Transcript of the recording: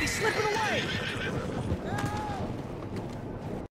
He's slipping away!